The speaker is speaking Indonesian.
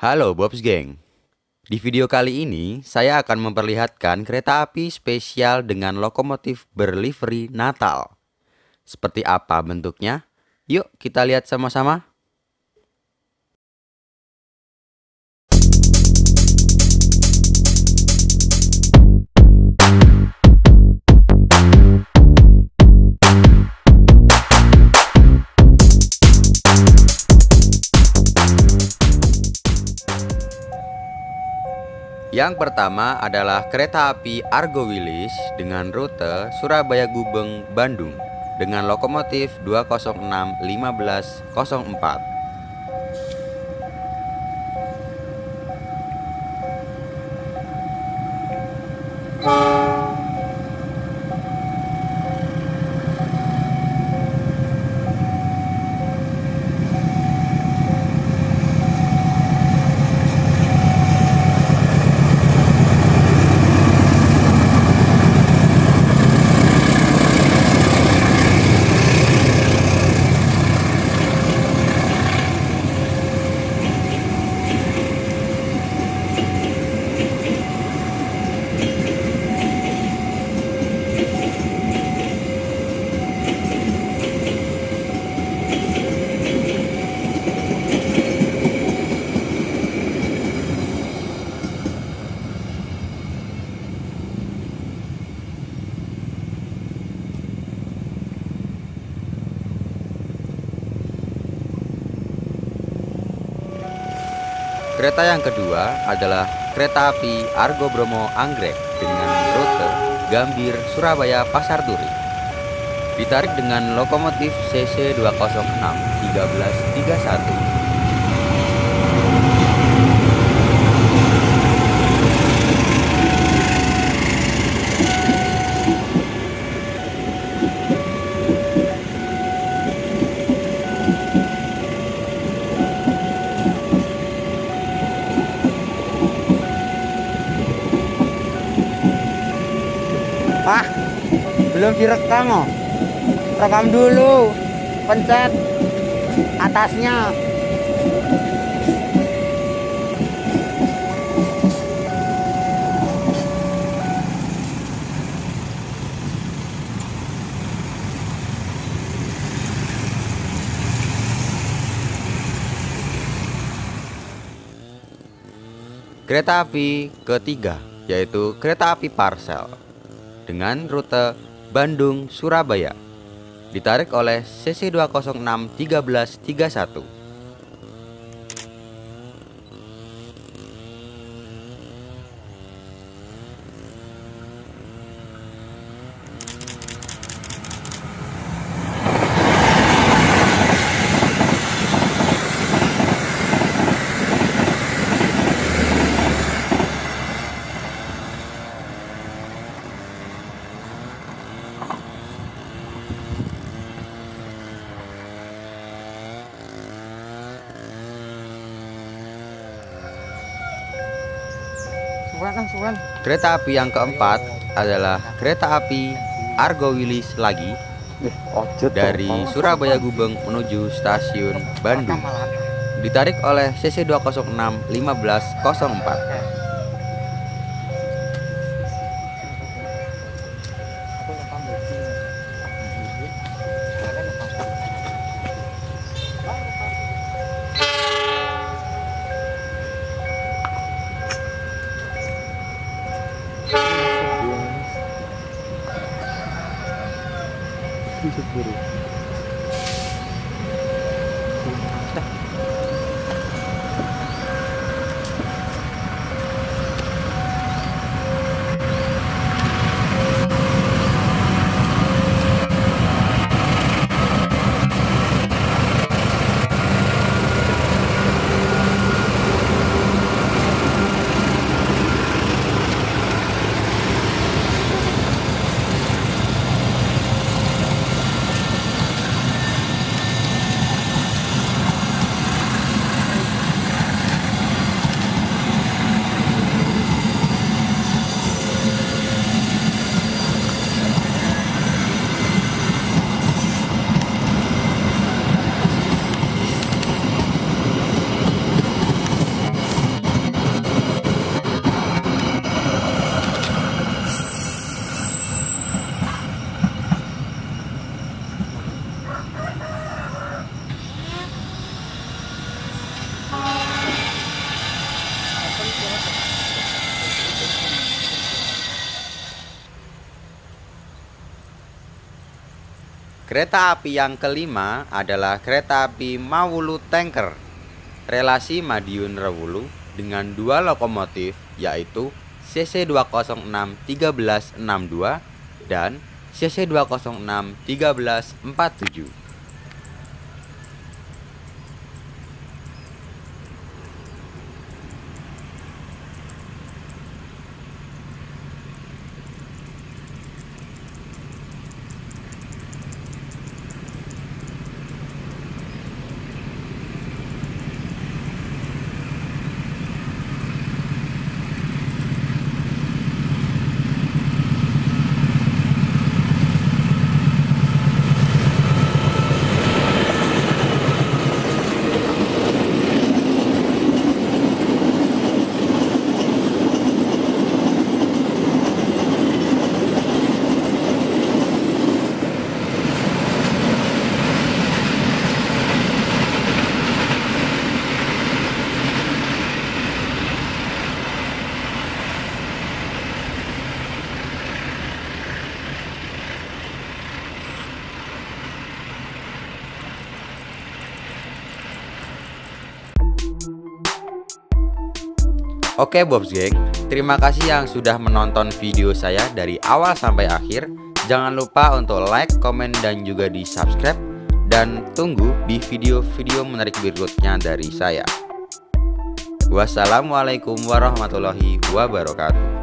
Halo Bobs Gang. Di video kali ini saya akan memperlihatkan kereta api spesial dengan lokomotif berlivery Natal. Seperti apa bentuknya? Yuk kita lihat sama-sama. Yang pertama adalah kereta api Argo Wilis dengan rute Surabaya Gubeng Bandung dengan lokomotif 206 1504. Kereta yang kedua adalah kereta api Argo Bromo Anggrek dengan rute Gambir Surabaya Pasar Turi. Ditarik dengan lokomotif CC 206 1331. Belum direkam oh. Rekam dulu. Pencet atasnya. Kereta api ketiga yaitu kereta api Parsel dengan rute Bandung Surabaya. Ditarik oleh CC 206 1331. Kereta api yang keempat adalah kereta api Argo Wilis lagi dari Surabaya Gubeng menuju stasiun Bandung. Ditarik oleh CC 206 1504. Fica por aí. Kereta api yang kelima adalah kereta api Mawulu Tanker. Relasi Madiun Rewulu dengan dua lokomotif yaitu CC 206 1362 dan CC 206 1347. Oke Bobs terima kasih yang sudah menonton video saya dari awal sampai akhir. Jangan lupa untuk like, komen, dan juga di subscribe. Dan tunggu di video-video menarik berikutnya dari saya. Wassalamualaikum warahmatullahi wabarakatuh.